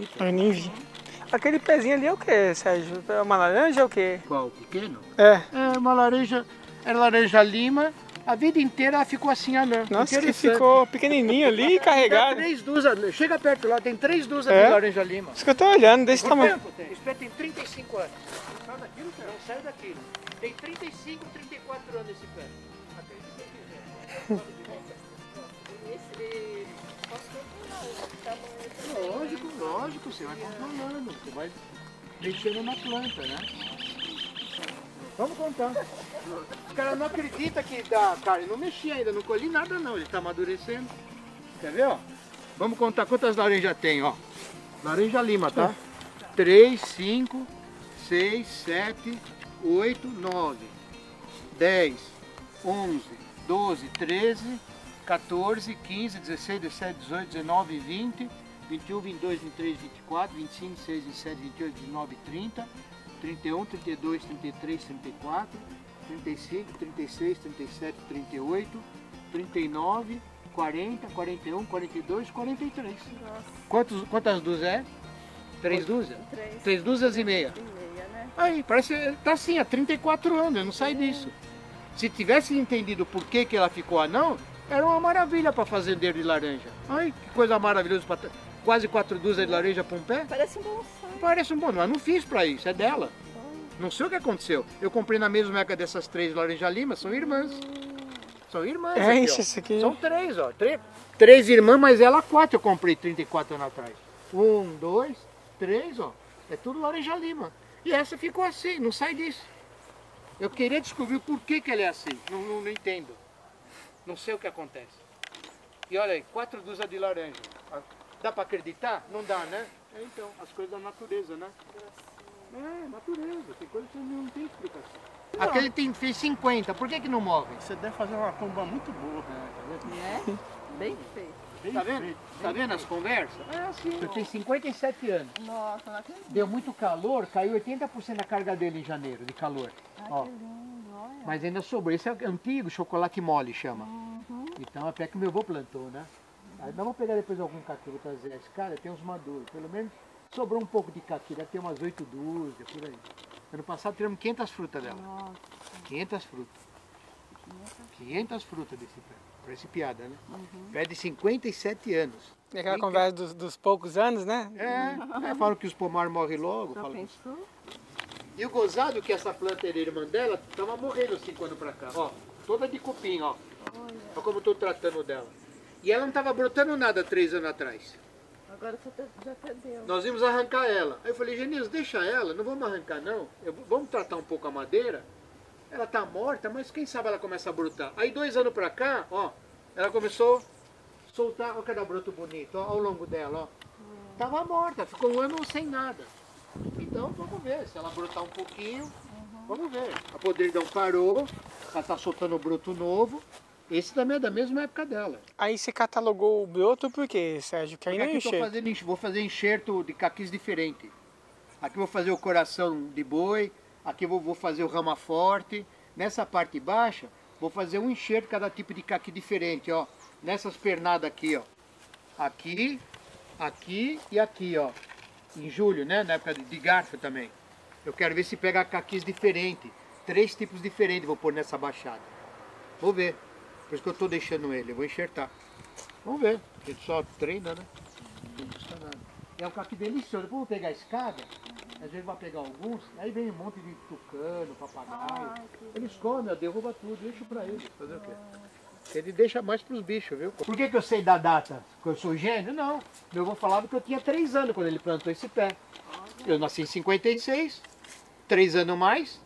Vi. Aquele pezinho ali é o que, Sérgio? É uma laranja ou o quê? Qual? Pequeno? É. É uma laranja, era laranja lima. A vida inteira ela ficou assim anã. Nossa, que Interessante. ficou pequenininho ali e Tem carregado. três dúzias, chega perto lá, tem três dúzias É? de laranja lima. Isso que eu tô olhando, desse Por tamanho. tempo tem. Esse pé tem 35 anos. Não sai daquilo, cara? Não sai daquilo. Tem 35, 34 anos esse pé. Acredita quiser. Esse posso controlar o tamanho também. Lógico, lógico, você vai controlando, você vai mexendo na planta, né? Vamos contar. Os caras não acreditam que dá, cara, eu não mexi ainda, não colhi nada não, ele tá amadurecendo. Quer ver, ó? Vamos contar quantas laranjas tem, ó. Laranja lima, tá? 3, 5, 6, 7, 8, 9, 10, 11, 12, 13, 14, 15, 16, 17, 18, 19, 20, 21, 22, 23, 24, 25, 26, 27, 28, 29, 30, 31, 32, 33, 34, 35, 36, 37, 38, 39, 40, 41, 42, 43. Nossa, Quantos, quantas dúzias é? Três dúzias? três Três dúzias e meia. e meia, né? Aí, parece que tá assim, há 34 anos, eu não sai disso. Se tivesse entendido por que, que ela ficou anão, era uma maravilha para fazendeiro de laranja. Ai, que coisa maravilhosa, pra ter quase quatro dúzias de laranja para um pé. Parece um bonsai. Parece um bom, mas não fiz para isso, é dela. Não sei o que aconteceu. Eu comprei na mesma época dessas três laranja lima, são irmãs. São irmãs. É aqui, isso, ó. isso aqui. São três, ó. Três, três irmãs, mas ela quatro eu comprei 34 anos atrás. Um, dois, três, ó. É tudo laranja lima. E essa ficou assim, não sai disso. Eu queria descobrir por que, que ela é assim. Não, não, não entendo. Não sei o que acontece. E olha aí, quatro dúzias de laranja. Ah, Dá para acreditar? Não dá, né? É então, as coisas da natureza, né? É, natureza. Tem coisa que não tem explicação. Aquele tem, fez 50, por que, que não move? Você deve fazer uma comba muito boa. É? Bem feito. Bem Tá vendo? feito. Tá vendo as conversas? É assim. Eu tenho 57 anos. Nossa, não acredito. Deu muito calor, caiu 80% da carga dele em janeiro, de calor. Ai, Ó. olha. Mas ainda sobrou. Esse é antigo chocolate mole, chama. Uhum. Então até que meu avô plantou, né? Aí nós vamos pegar depois algum caqui, vou trazer. Esse cara tem uns maduros. Pelo menos sobrou um pouco de caqui, deve ter umas 8 dúzias, por aí. Ano passado tiramos 500 frutas dela. Nossa, 500 frutas. 500 frutas desse pé. Parece piada, né? Pé de 57 anos. E aquela conversa dos, dos poucos anos, né? É, é, falam que os pomar morrem logo. já falam- pensou? E o gozado que essa planta era irmã dela, tava morrendo cinco anos pra cá. Ó, toda de cupim, ó. Olha como eu tô tratando dela. E ela não tava brotando nada três anos atrás. Agora tá- já perdeu. Nós íamos arrancar ela. Aí eu falei, Genias, deixa ela, não vamos arrancar não. Eu- vamos tratar um pouco a madeira. Ela tá morta, mas quem sabe ela começa a brotar. Aí dois anos pra cá, ó, ela começou a soltar, olha cada broto bonito, ó, ao longo dela, ó. Tava morta, ficou um ano sem nada. Então vamos ver, se ela brotar um pouquinho, vamos ver. A podridão parou, ela tá soltando broto novo. Esse também é da mesma época dela. Aí você catalogou o broto por quê, Sérgio? Que aí Porque não aqui eu tô enxerga. fazendo, enx- vou fazer enxerto de caquis diferente. Aqui vou fazer o coração de boi, aqui vou, vou fazer o rama forte. Nessa parte baixa, vou fazer um enxerto cada tipo de caqui diferente, ó. Nessas pernadas aqui, ó. Aqui, aqui e aqui, ó. Em julho, né? Na época de- garfo também. Eu quero ver se pega caquis diferente. Três tipos diferentes vou pôr nessa baixada. Vou ver. Por isso que eu tô deixando ele. Eu vou enxertar. Vamos ver. A gente só treina, né? Não custa nada. É um caqui delicioso. Depois eu vou pegar a escada. Às vezes vai pegar alguns. Aí vem um monte de tucano, papagaio. Ai, Eles comem, derruba tudo. Deixa pra eles. Fazer o quê? Ele deixa mais pros bichos, viu? Por que, que eu sei da data? Que eu sou gênio? Não. Meu avô falava que eu tinha três anos quando ele plantou esse pé. Eu nasci em 56. Três anos mais.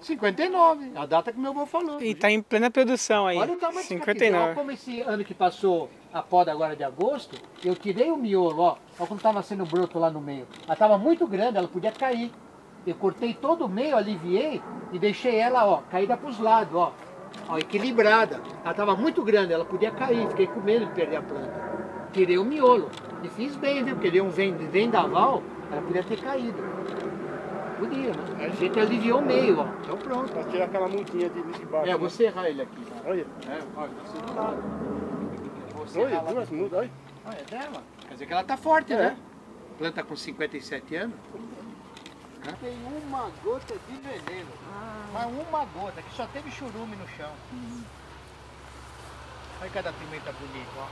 59. A data que meu avô falou. E tá em plena produção aí. Olha o tamanho desse caqui. Olha 59. como esse ano que passou a poda agora de agosto, eu tirei o miolo, ó. Olha como tá nascendo broto lá no meio. Ela tava muito grande, ela podia cair. Eu cortei todo o meio, aliviei e deixei ela, ó, caída pros lados, ó. Ó, equilibrada. Ela tava muito grande, ela podia cair. Fiquei com medo de perder a planta. Tirei o miolo. E fiz bem, viu? Porque deu um ven- vendaval, ela podia ter caído. Podia, né? A gente aliviou o meio, ó. Então pronto. Pra tirar aquela montinha de, de baixo. É, né? vou serrar ele aqui. tá? Olha, É, olha, você do lado. Olha, duas mudas, olha. Olha, é dela. Quer dizer que ela tá forte, É. né? planta com 57 anos. Não tem uma gota de veneno. Mas uma gota, que só teve churume no chão. Olha cada pimenta bonita, ó.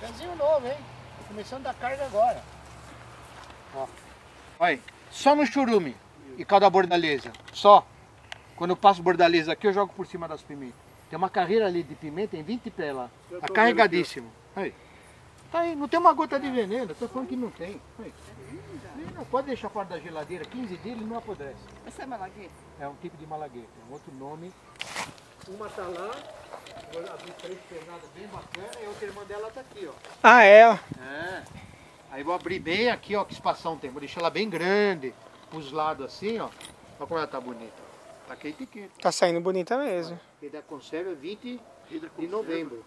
Pezinho novo, hein? Tô começando a dar carga agora. Ó. Olha, só no churume e cada bordaleza. Só. Quando eu passo bordaleza aqui, eu jogo por cima das pimentas. Tem uma carreira ali de pimenta, tem 20 pé lá. Tá carregadíssimo. Aí. Tá aí, não tem uma gota de veneno, tô falando que não tem. Aí. Não, pode deixar fora da geladeira, 15 dias ele não apodrece. Essa é malagueta? É um tipo de malagueta, é um outro nome. Uma tá lá, vou abrir três pesadas bem bacana, e a outra irmã dela tá aqui, ó. Ah, é, ó. É. Aí vou abrir bem aqui, ó, que espação tem. Vou deixar ela bem grande, os lados assim, ó. Olha como ela tá bonita. Tá aqui a etiqueta. Tá saindo bonita mesmo. E da conserva 20 de novembro.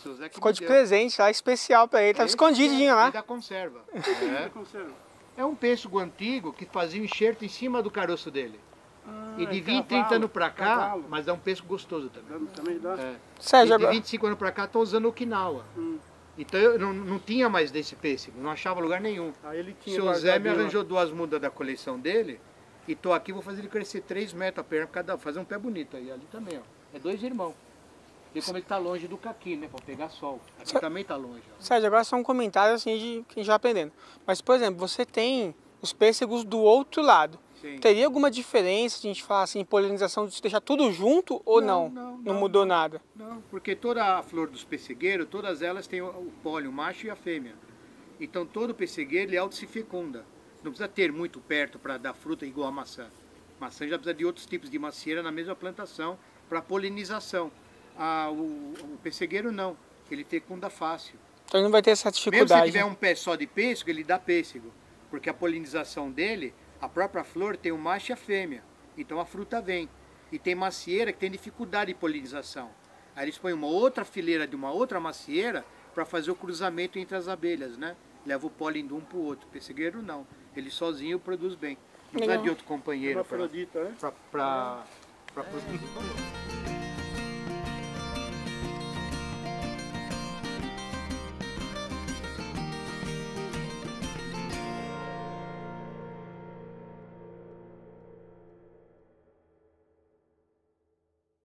Seu Zé que Ficou de deu. presente lá, especial pra ele. Tava Esse escondidinho é lá. Da conserva. É. Conserva. É um pêssego antigo que fazia um enxerto em cima do caroço dele. Ah, E de é 20, 30 cavalo, anos pra cá, cavalo. mas é um pêssego gostoso também. Também dá. É. Sérgio, E de agora. 25 anos pra cá estão usando Okinawa. Hum. Então eu não, não tinha mais desse pêssego, não achava lugar nenhum. Aí ele tinha seu Zé me arranjou duas mudas da coleção dele e tô aqui, vou fazer ele crescer 3 metros a perna, cada, fazer um pé bonito aí, ali também, ó. É dois irmãos. E como ele tá longe do caqui, né, pra pegar sol. Aqui Sa- também tá longe, ó. Sérgio, agora só um comentário assim de quem já aprendendo. Mas, por exemplo, você tem os pêssegos do outro lado. Sim. Teria alguma diferença de a gente falar assim, polinização, de deixar tudo junto ou não? Não, não, não, mudou nada. Não, porque toda a flor dos pessegueiros, todas elas têm o, o pólen, o macho e a fêmea. Então todo pessegueiro ele auto se fecunda. Não precisa ter muito perto para dar fruta igual a maçã. Maçã já precisa de outros tipos de macieira na mesma plantação para polinização. Ah, o, o pessegueiro não, ele fecunda fácil. Então ele não vai ter essa Mesmo se dificuldade. tiver um pé só de pêssego, ele dá pêssego. Porque a polinização dele, a própria flor tem o macho e a fêmea. Então a fruta vem. E tem macieira que tem dificuldade de polinização. Aí eles põem uma outra fileira de uma outra macieira para fazer o cruzamento entre as abelhas, né? Leva o pólen de um para o outro. Pessegueiro não. Ele sozinho produz bem. Não precisa Legal. de outro companheiro para né? produzir.